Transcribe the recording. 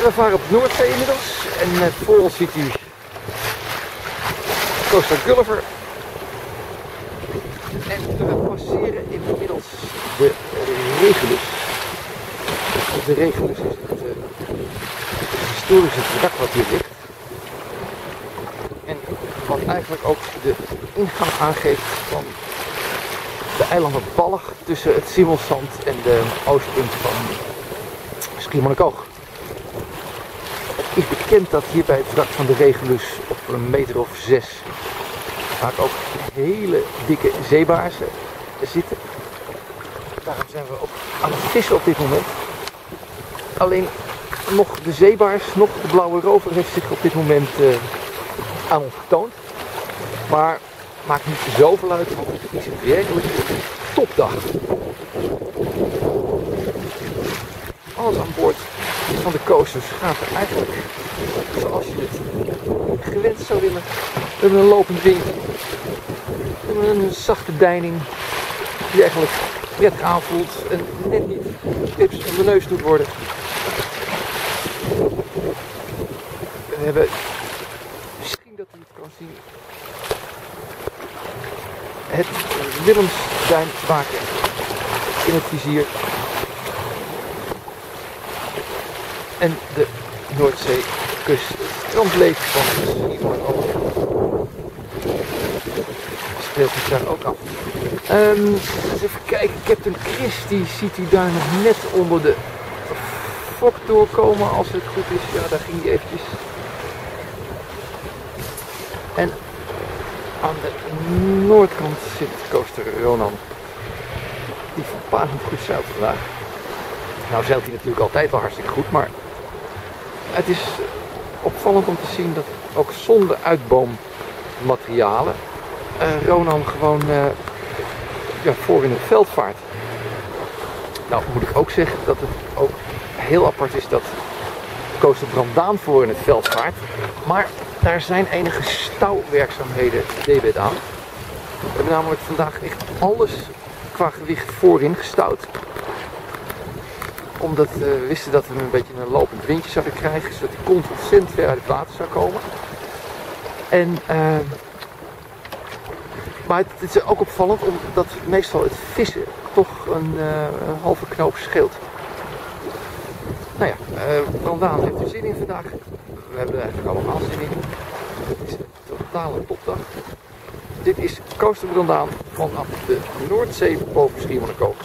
We varen op Noordzee inmiddels en eh, voor ziet u Costa Gulliver. En we passeren inmiddels de Regulus. De Regulus is het, het historische wrak wat hier ligt. En wat eigenlijk ook de ingang aangeeft van de eilanden Ballig tussen het Simonszand en de oostpunt van Schiermonnikoog. Is bekend dat hier bij het wrak van de Regulus op een meter of zes vaak ook hele dikke zeebaarsen zitten. Daarom zijn we ook aan het vissen op dit moment. Alleen nog de zeebaars, nog de blauwe rover heeft zich op dit moment uh, aan ons getoond. Maar maakt niet zoveel uit, want het is een topdag. Alles aan boord van de coasters gaat er eigenlijk zoals je het gewend zou willen. We hebben een lopend windje. We een zachte deining die eigenlijk net aanvoelt en net niet tips van de neus doet worden. We hebben, misschien dat u het kan zien, het Willemsduinwaken in het vizier. En de Noordzeekust, strandleven van Schiermonnikoog speelt zich daar ook af. Um, eens even kijken, Captain Christie ziet u daar nog net onder de fok doorkomen als het goed is. Ja, daar ging hij eventjes. En aan de noordkant zit coaster Ronan. Die verbazend goed zeilt vandaag. Nou zeilt hij natuurlijk altijd wel hartstikke goed, maar het is opvallend om te zien dat ook zonder uitboommaterialen uh, Ronan gewoon uh, ja, voor in het veld vaart. Nou moet ik ook zeggen dat het ook heel apart is dat Coaster Brandaan voor in het veld vaart. Maar daar zijn enige stouwwerkzaamheden debet aan. We hebben namelijk vandaag echt alles qua gewicht voorin gestouwd. Omdat uh, we wisten dat we een beetje een lopend windje zouden krijgen, zodat hij constant ver uit het water zou komen. En, uh, maar het, is ook opvallend omdat meestal het vissen toch een, een halve knoop scheelt. Nou ja, Brandaan heeft er zin in vandaag. We hebben er eigenlijk allemaal zin in. Het is een totale topdag. Dit is Coaster Brandaan vanaf de Noordzee boven Schiermonnikoog.